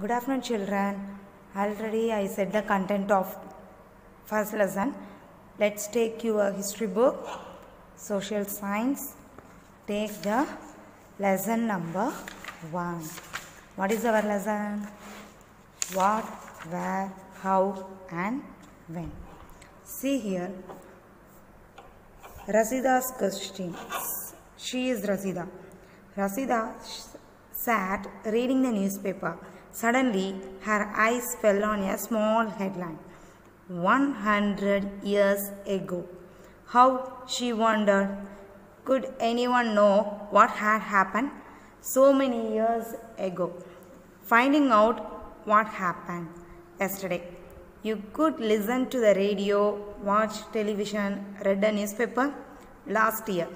Good afternoon, children. Already I said the content of first lesson. Let's take your history book, social science. Take the lesson number one. What is our lesson? What, where, how, and when. See here. Rasida's question. She is Rasida. Rasida sat reading the newspaper. Suddenly, her eyes fell on a small headline. 100 years ago. How, she wondered, could anyone know what had happened so many years ago? Finding out what happened yesterday. You could listen to the radio, watch television, read a newspaper last year.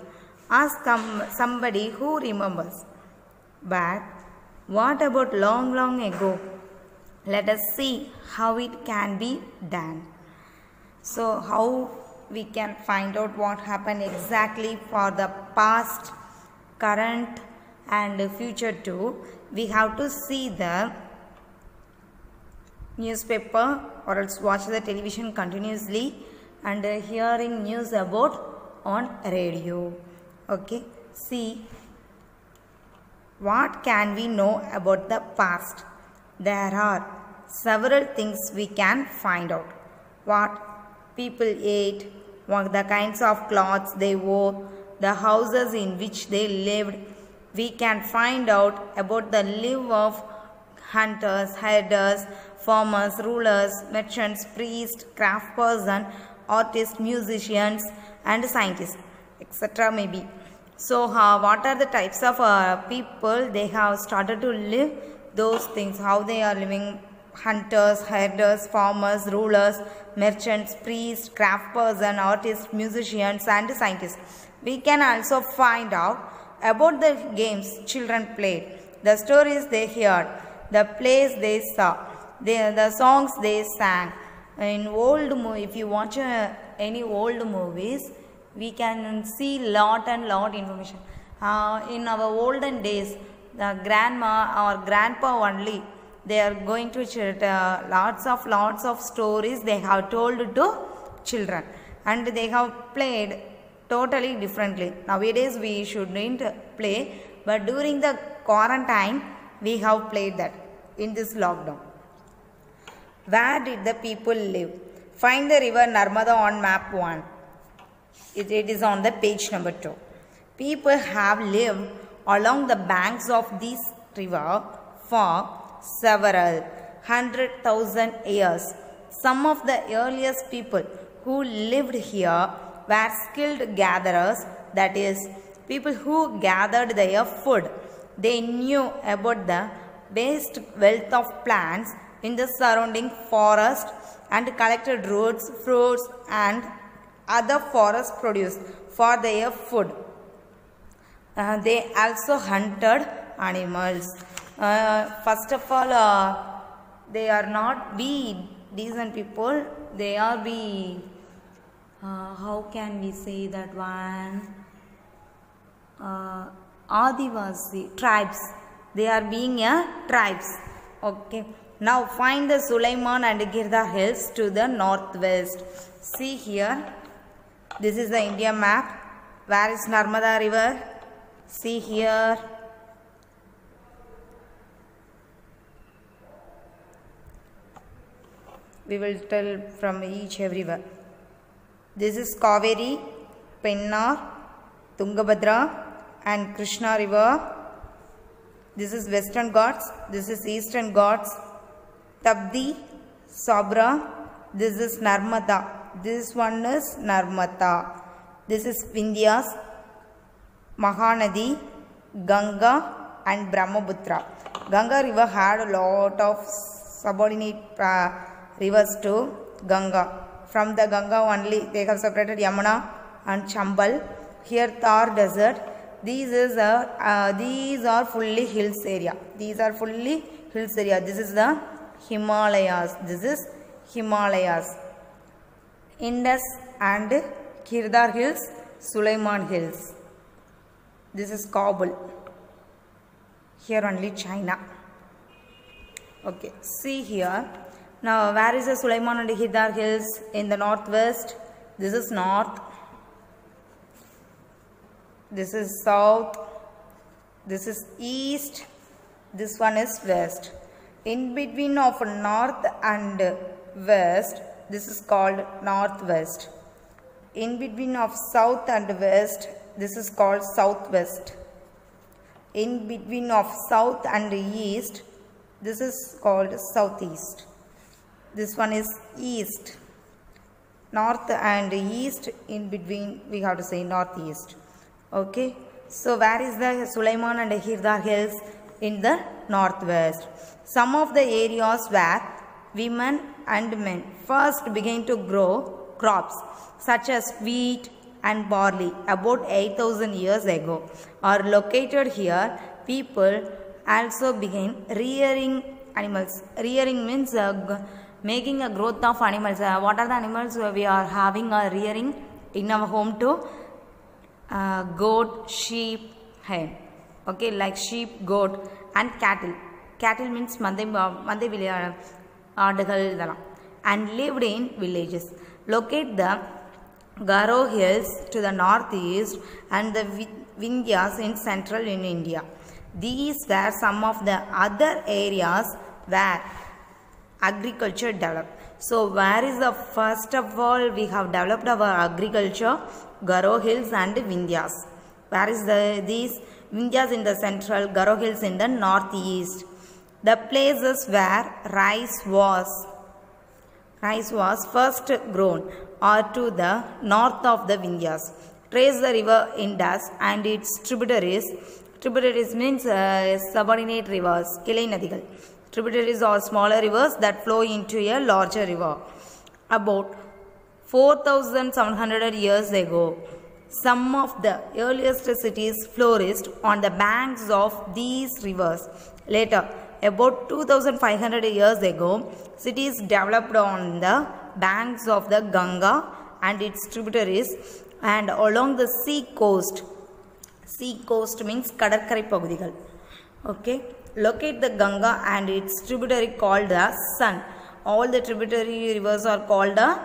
Ask some, somebody who remembers. But what about long, long ago? Let us see how it can be done. So, how we can find out what happened exactly for the past, current, and future too? We have to see the newspaper or else watch the television continuously and hearing news about on radio okay see what can we know about the past there are several things we can find out what people ate what the kinds of clothes they wore the houses in which they lived we can find out about the life of hunters, herders, farmers, rulers, merchants, priests, craft person, artists, musicians, and scientists, etc. Maybe. So, uh, what are the types of uh, people they have started to live? Those things, how they are living hunters, herders, farmers, rulers, merchants, priests, craft person, artists, musicians, and scientists. We can also find out about the games children played, the stories they heard, the plays they saw, the, the songs they sang. In old movie, if you watch uh, any old movies, we can see lot and lot information. Uh, in our olden days, the grandma or grandpa only, they are going to uh, lots of lots of stories they have told to children and they have played totally differently. Nowadays we shouldn't play, but during the quarantine we have played that in this lockdown. Where did the people live? Find the river Narmada on map 1. It, it is on the page number 2. People have lived along the banks of this river for several hundred thousand years. Some of the earliest people who lived here were skilled gatherers, that is, people who gathered their food. They knew about the vast wealth of plants in the surrounding forest and collected roots, fruits, and other forest produce for their food. Uh, they also hunted animals. Uh, first of all, uh, they are not be decent people. They are be. Uh, how can we say that one? Uh, Adivasi tribes. They are being a tribes. Okay. Now find the Sulaiman and Kirthar hills to the northwest. See here. This is the India map. Where is Narmada river? See here. We will tell from each everywhere. This is Kaveri, Pennar, Tungabhadra and Krishna river. This is Western Ghats. This is Eastern Ghats. Tabdi, Sabra. This is Narmada. This one is Narmada. This is Vindhyas, Mahanadi, Ganga and Brahmaputra. Ganga river had a lot of subordinate uh, rivers to Ganga. From the Ganga only they have separated Yamuna and Chambal. Here Thar desert. These is a, uh, these are fully hills area. These are fully hills area. This is the Himalayas. This is Himalayas. Indus and Kirthar Hills, Sulaiman Hills. This is Kabul. Here only China. Okay, see here. Now, where is the Sulaiman and Hidar Hills in the northwest? This is north. This is south. This is east. This one is west. In between of north and west, this is called northwest. In between of south and west, this is called southwest. In between of south and east, this is called southeast. This one is east. North and east, in between, we have to say northeast. Okay. So, where is the Sulaiman and Hirdar hills? In the northwest. Some of the areas where women and men. First began to grow crops such as wheat and barley about 8000 years ago. Are located here. People also began rearing animals. Rearing means uh, making a growth of animals. Uh, what are the animals we are having a rearing in our home to? Uh, goat sheep hen. Okay like sheep goat and cattle. Cattle means mandai ஆடுகள் இதெல்லாம் and lived in villages. Locate the Garo Hills to the northeast and the Vi- Vindhyas in central in India. These were some of the other areas where agriculture developed. So, where is the first of all we have developed our agriculture? Garo Hills and Vindhyas. Where is the these Vindhyas in the central, Garo Hills in the northeast. the places where rice was rice was first grown are to the north of the Vindhyas. Trace the river Indus and its tributaries. Tributaries means uh, subordinate rivers, Kilai Tributaries are smaller rivers that flow into a larger river. About 4,700 years ago, some of the earliest cities flourished on the banks of these rivers. Later, about 2500 years ago, city is developed on the banks of the Ganga and its tributaries and along the sea coast. Sea coast means Kadakari Okay. Locate the Ganga and its tributary called the Son. All the tributary rivers are called the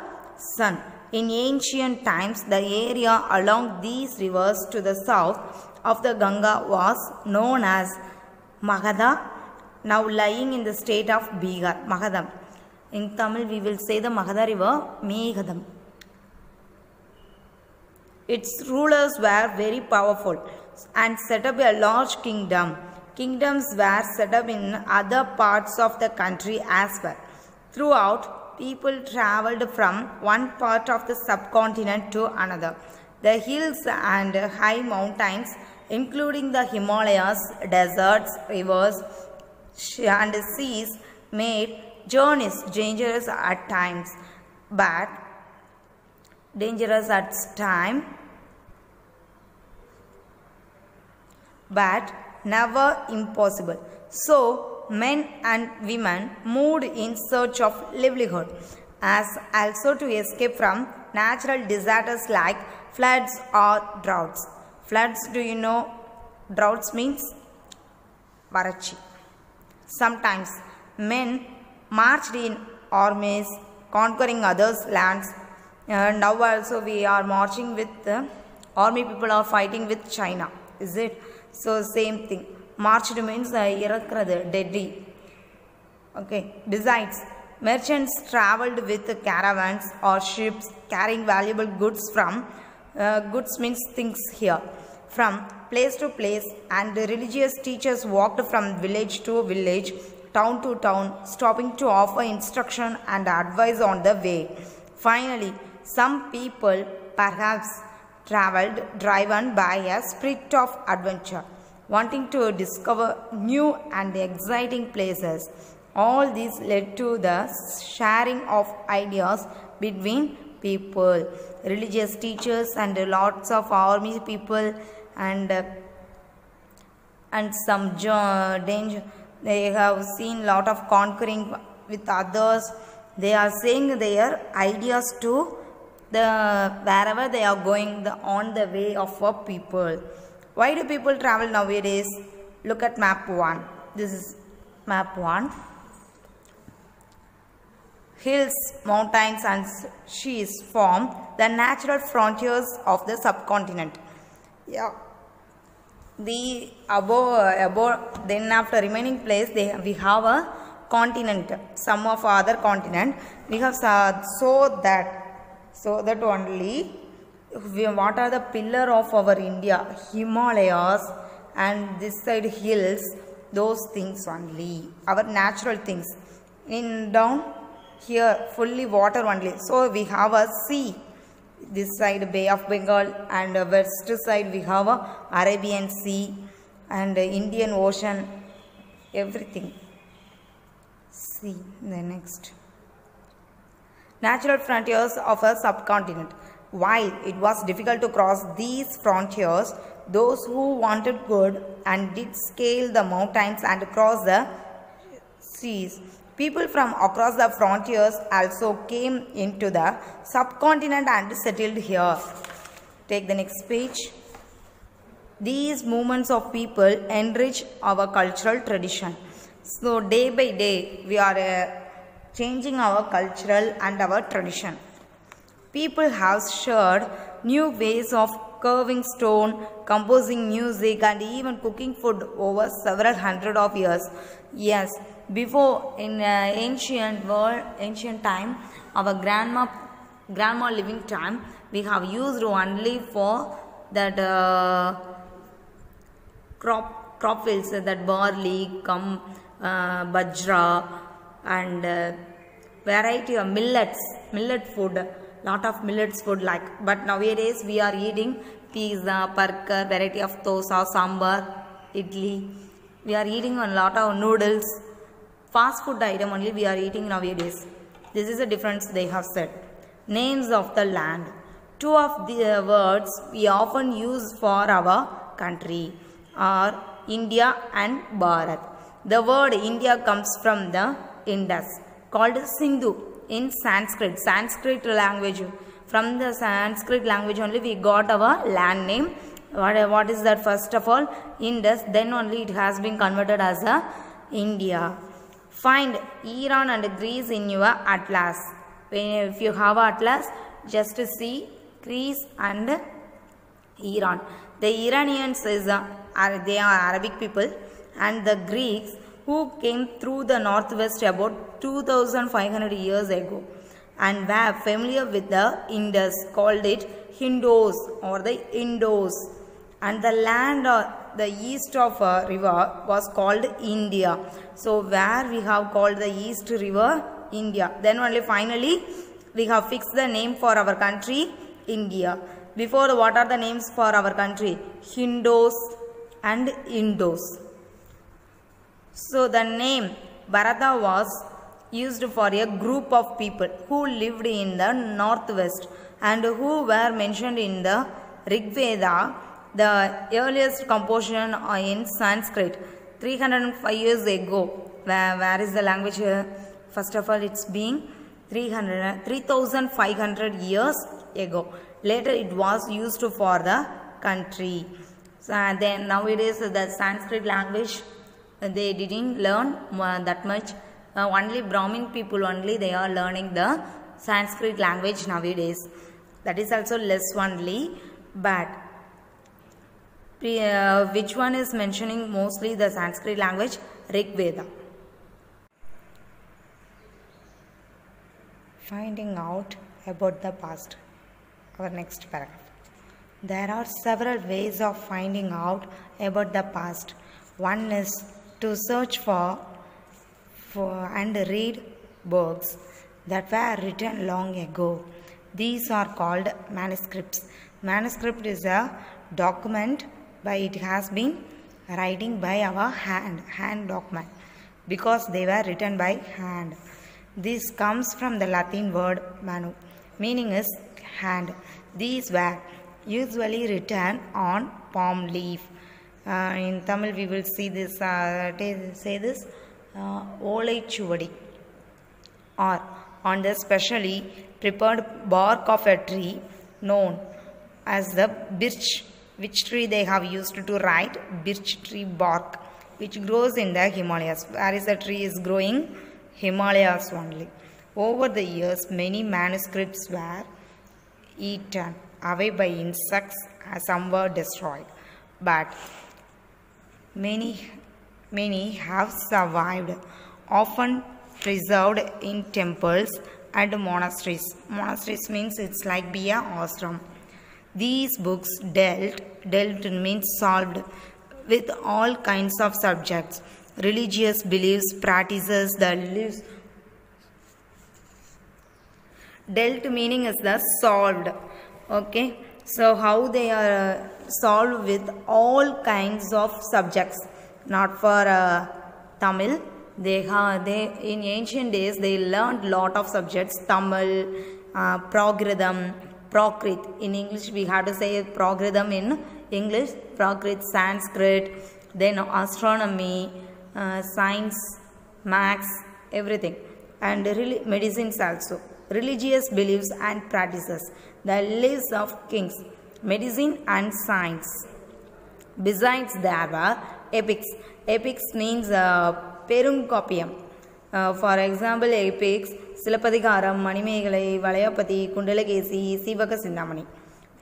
Son. In ancient times, the area along these rivers to the south of the Ganga was known as Magadha now lying in the state of Bihar. Magadam. In Tamil, we will say the Magadha river, Meghadam. Its rulers were very powerful and set up a large kingdom. Kingdoms were set up in other parts of the country as well. Throughout, people traveled from one part of the subcontinent to another. The hills and high mountains, including the Himalayas, deserts, rivers, and seas, made journeys dangerous at times, but dangerous at time but never impossible. So, men and women moved in search of livelihood, as also to escape from natural disasters like floods or droughts. Floods, do you know? Droughts means varachi. Sometimes men marched in armies conquering others' lands. Uh, now also we are marching with uh, army people are fighting with China. Is it? So same thing. Marched means uh, இறக்குறது deadly. Okay. Besides, merchants traveled with caravans or ships carrying valuable goods from uh, goods means things here from place to place and the religious teachers walked from village to village town to town stopping to offer instruction and advice on the way finally some people perhaps traveled driven by a spirit of adventure wanting to discover new and exciting places. All this led to the sharing of ideas between people, religious teachers, and lots of army people, and uh, and some danger. They have seen lot of conquering with others. They are saying their ideas to the wherever they are going the, on the way of a people. Why do people travel nowadays? Look at map 1. This is map 1. Hills, mountains, and seas form the natural frontiers of the subcontinent. Yeah. The above, above then after remaining place, they we have a continent. Some of other continent we have so that so that only we, what are the pillar of our India? Himalayas and this side hills. Those things only our natural things. In down here fully water only. So we have a sea this side Bay of Bengal and uh, west side we have a Arabian Sea and uh, Indian Ocean everything. See the next. Natural frontiers of a subcontinent. While it was difficult to cross these frontiers. Those who wanted good and did scale the mountains and cross the seas People from across the frontiers also came into the subcontinent and settled here. Take the next page. These movements of people enrich our cultural tradition. So day by day we are uh, changing our cultural and our tradition. People have shared new ways of carving stone, composing music and even cooking food over several hundred of years. Yes, before in uh, ancient world ancient time our grandma grandma living time we have used only for that uh, crop crop fields that barley cum uh, bajra and uh, variety of millets millet food lot of millets food like but nowadays we are eating pizza burger variety of dosa sambar idli we are eating a lot of noodles Fast food item only we are eating nowadays. This is a difference they have said. Names of the land. Two of the uh, words we often use for our country are India and Bharat. The word India comes from the Indus called Sindhu in Sanskrit. Sanskrit language. From the Sanskrit language only we got our land name. What, what is that first of all? Indus. Then only it has been converted as a India. Find Iran and Greece in your atlas. If you have atlas, just see Greece and Iran. The Iranians is uh, they are Arabic people and the Greeks who came through the northwest about 2500 years ago and were familiar with the Indus called it Hindos or the Indos and the land uh, the east of a river was called India. So where we have called the east river India. Then only finally we have fixed the name for our country India. Before what are the names for our country? Hindos and Indos. So the name Bharata was used for a group of people who lived in the northwest and who were mentioned in the Rig Veda the earliest composition in Sanskrit 305 years ago. Where, where is the language here? First of all, it's being 300, 3500 years ago. Later, it was used for the country. So, then nowadays, the Sanskrit language, they didn't learn that much. Uh, only Brahmin people only, they are learning the Sanskrit language nowadays. That is also less only. But uh, which one is mentioning mostly the Sanskrit language? Rig Veda. Finding out about the past. Our next paragraph. There are several ways of finding out about the past. One is to search for, for and read books that were written long ago. These are called manuscripts. Manuscript is a document by it has been writing by our hand hand document because they were written by hand. This comes from the latin word manu meaning is hand. These were usually written on palm leaf. Uh, in tamil we will see this uh, say this uh, olai chuvadi or on the specially prepared bark of a tree known as the birch which tree they have used to write birch tree bark which grows in the Himalayas. Where is the tree is growing? Himalayas only. Over the years, many manuscripts were eaten away by insects, and some were destroyed. But many, many have survived, often preserved in temples and monasteries. Monasteries means it's like be a ashram. These books dealt, dealt means solved with all kinds of subjects, religious beliefs, practices, the lives. Dealt meaning is the solved. Okay, so how they are uh, solved with all kinds of subjects, not for uh, Tamil. They have they in ancient days they learned lot of subjects Tamil, uh, Prakrit. In English, we have to say Prakritam in English, Prakrit, Sanskrit, then astronomy, uh, science, maths, everything. And medicines also. Religious beliefs and practices. The lives of kings, medicine and science. Besides, there were epics. Epics means uh, peruncopium. For example epics Silappatikaram Manimekalai Valayapathi Kundalakesi Seevaka Chintamani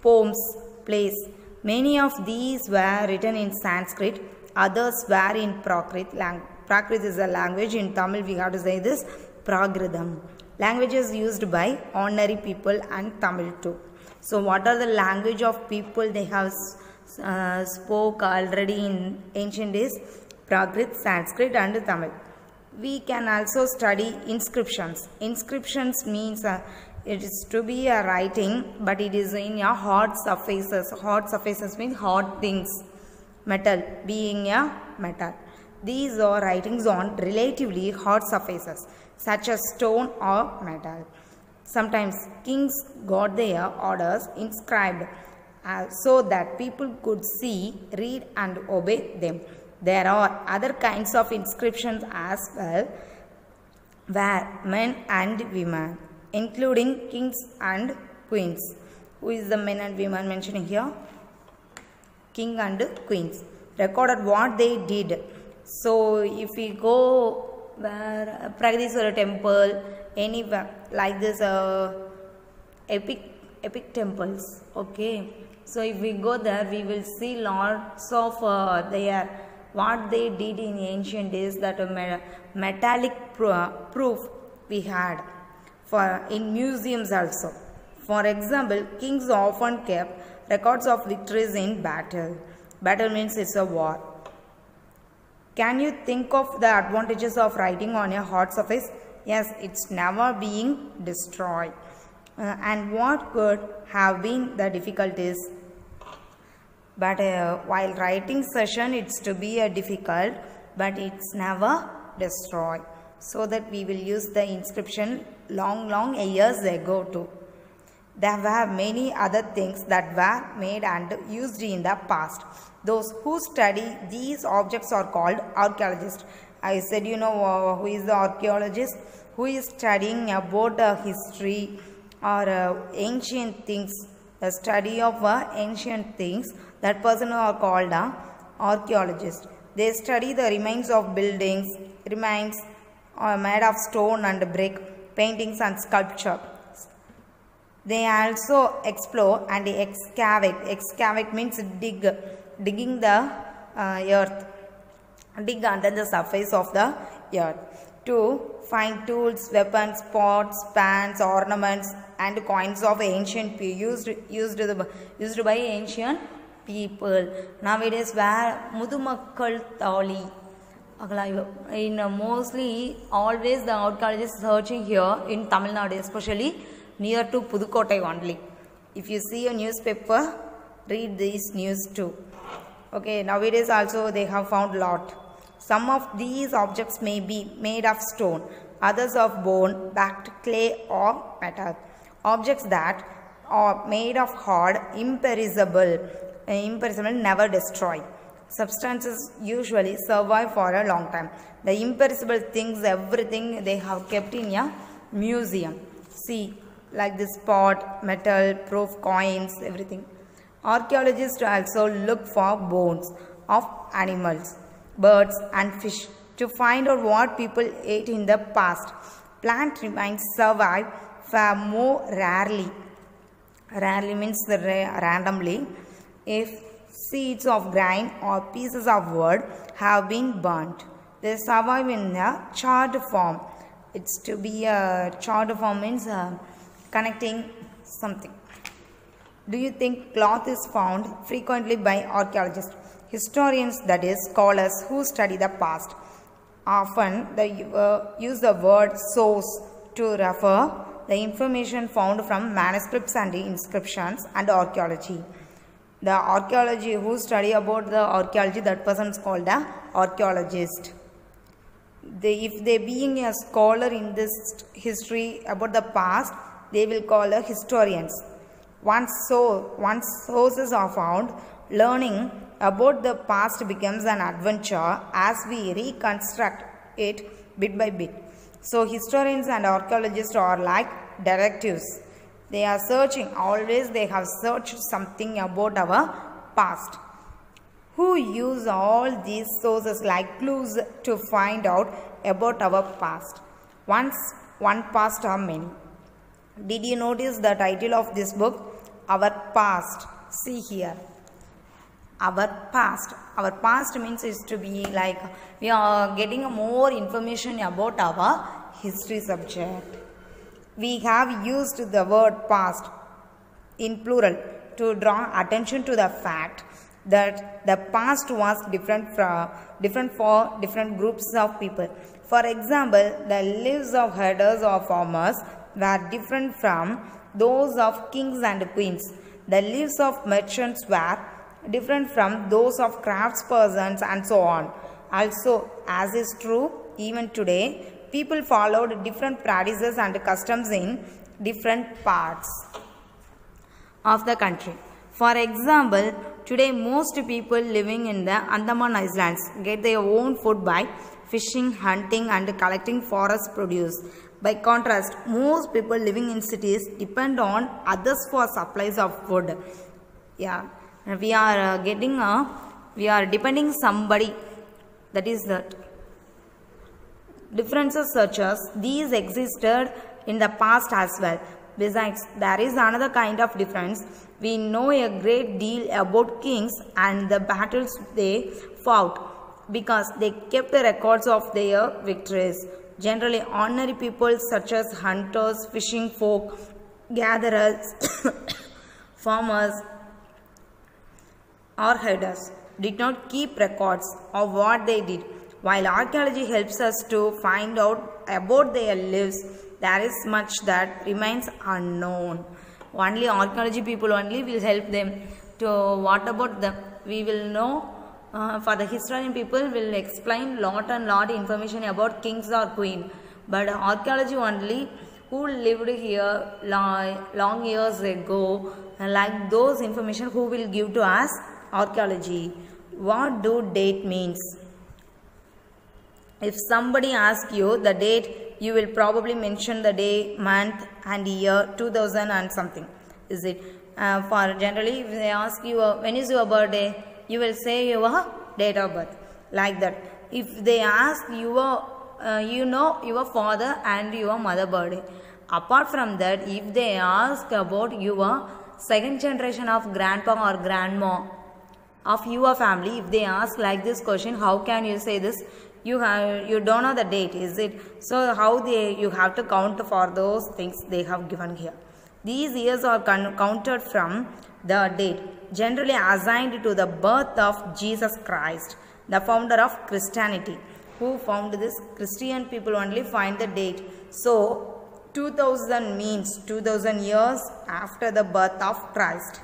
poems place many of these where written in Sanskrit others were in Prakrit. Lang- Prakrit is a language. In Tamil, we have to say this Pragritam. Languages used by ordinary people and Tamil too. So, what are the language of people they have uh, spoke already in ancient days? Prakrit, Sanskrit, and Tamil. We can also study inscriptions. Inscriptions means uh, it is to be a writing, but it is in a hard surfaces. Hard surfaces means hard things metal being a metal. These are writings on relatively hard surfaces such as stone or metal. Sometimes kings got their orders inscribed uh, so that people could see, read and obey them. There are other kinds of inscriptions as well where men and women including kings and queens. Who is the men and women mentioning here? king and queens recorded what they did so if we go where pragadiswara temple anywhere like this uh, epic epic temples okay so if we go there we will see lots of uh, their what they did in ancient days that a metallic proof we had for in museums also for example kings often kept records of victories in battle. Battle means it's a war. Can you think of the advantages of writing on a hard surface? Yes, it's never being destroyed. Uh, and what could have been the difficulties? But uh, while writing session, it's to be a difficult, but it's never destroyed. So that we will use the inscription long, long years ago too. There were many other things that were made and used in the past. Those who study these objects are called archaeologists. I said, you know, uh, who is the archaeologist? Who is studying about uh, history or uh, ancient things, the study of uh, ancient things. That person are called uh, archaeologist. They study the remains of buildings, remains uh, made of stone and brick, paintings and sculpture. They also explore and excavate. Excavate means dig, digging the uh, earth, dig under the surface of the earth to find tools, weapons, pots, pans, ornaments, and coins of ancient used used used by ancient people. Nowadays, where Mudumakkal Tali. In uh, mostly always the archaeologists searching here in Tamil Nadu, especially near to Pudukkottai only. If you see a newspaper, read this news too. Okay, nowadays also they have found lot. Some of these objects may be made of stone, others of bone, backed clay or metal. Objects that are made of hard, imperishable, imperishable, never destroy. Substances usually survive for a long time. The imperishable things, everything they have kept in a museum. See, like this pot, metal, proof coins, everything. Archaeologists also look for bones of animals, birds, and fish to find out what people ate in the past. Plant remains survive far more rarely. Rarely means ra- randomly. If seeds of grain or pieces of wood have been burnt, they survive in a charred form. It's to be a charred form means uh, connecting something. Do you think cloth is found frequently by archaeologists? Historians, that is, scholars who study the past, often they uh, use the word source to refer the information found from manuscripts and inscriptions and archaeology. The archaeology who study about the archaeology, that person is called the archaeologist. They, if they being a scholar in this history about the past, they will call a historians. Once so, once sources are found, learning about the past becomes an adventure as we reconstruct it bit by bit. So historians and archaeologists are like detectives. They are searching, always they have searched something about our past. Who use all these sources like clues to find out about our past. Once one past or many. Did you notice the title of this book? Our past. See here. Our past. Our past means is to be like we are getting more information about our history subject. We have used the word past in plural to draw attention to the fact that the past was different from different for different groups of people. For example, the lives of herders or farmers were different from those of kings and queens. The lives of merchants were different from those of craftspersons and so on. Also, as is true even today, people followed different practices and customs in different parts of the country. For example, today most people living in the Andaman Islands get their own food by fishing, hunting and collecting forest produce. By contrast, most people living in cities depend on others for supplies of food. Yeah, we are uh, getting a, we are depending somebody. That is that. Differences such as these existed in the past as well. Besides, there is another kind of difference. We know a great deal about kings and the battles they fought because they kept the records of their victories. Generally, ordinary people such as hunters, fishing folk, gatherers, farmers, or herders did not keep records of what they did. While archaeology helps us to find out about their lives, there is much that remains unknown. Only archaeology people only will help them to what about them. We will know uh, for the historian people will explain lot and lot information about kings or queen. But archaeology only who lived here long, long years ago like those information who will give to us archaeology. What do date means? If somebody asks you the date, you will probably mention the day, month and year 2000 and something. Is it? Uh, for generally, if they ask you uh, when is your birthday, you will say your date of birth. Like that. If they ask your, uh, you know your father and your mother birthday. Apart from that, if they ask about your second generation of grandpa or grandma of your family, if they ask like this question, how can you say this? you have you don't know the date is it? So how they you have to count for those things they have given here. These years are counted from the date generally assigned to the birth of jesus christ the founder of christianity who found this. Christian people only find the date. So 2000 means 2000 years after the birth of christ.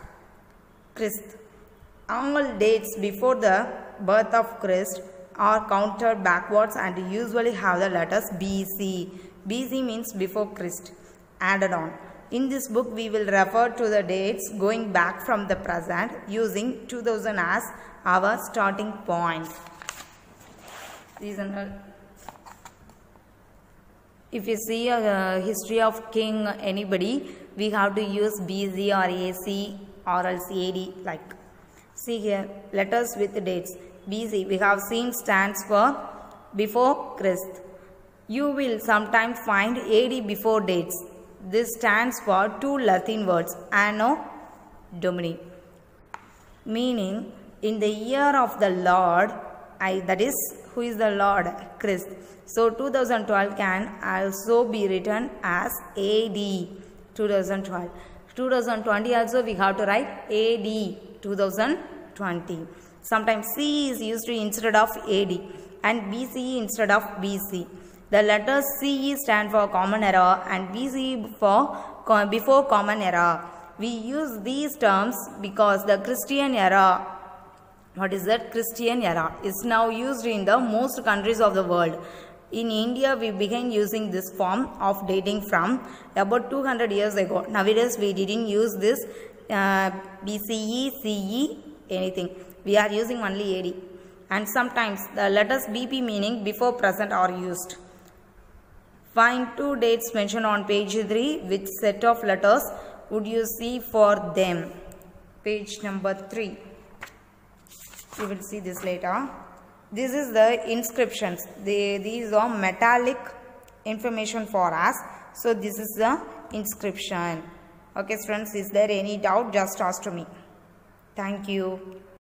Christ all dates before the birth of christ are counted backwards and usually have the letters BC. BC means before Christ added on. In this book, we will refer to the dates going back from the present using 2000 as our starting point. If you see a history of king anybody, we have to use BC or AC or else AD like. See here, letters with dates. BC we have seen stands for before Christ. You will sometimes find AD before dates. This stands for two Latin words, Anno Domini, meaning in the year of the Lord, I, that is, who is the Lord? Christ. So 2012 can also be written as AD 2012. 2020 also we have to write AD 2020. Sometimes C is used instead of AD and BCE instead of BC. The letters CE stand for common era and BCE for before common era. We use these terms because the Christian era what is that Christian era is now used in the most countries of the world. In India, we began using this form of dating from about 200 years ago. Nowadays, we didn't use this uh, BCE, CE, anything. We are using only AD. And sometimes the letters BP meaning before present are used. Find two dates mentioned on page 3. Which set of letters would you see for them? Page number 3 you will see this later this is the inscriptions they, these are metallic information for us so this is the inscription okay friends is there any doubt? Just ask to me. Thank you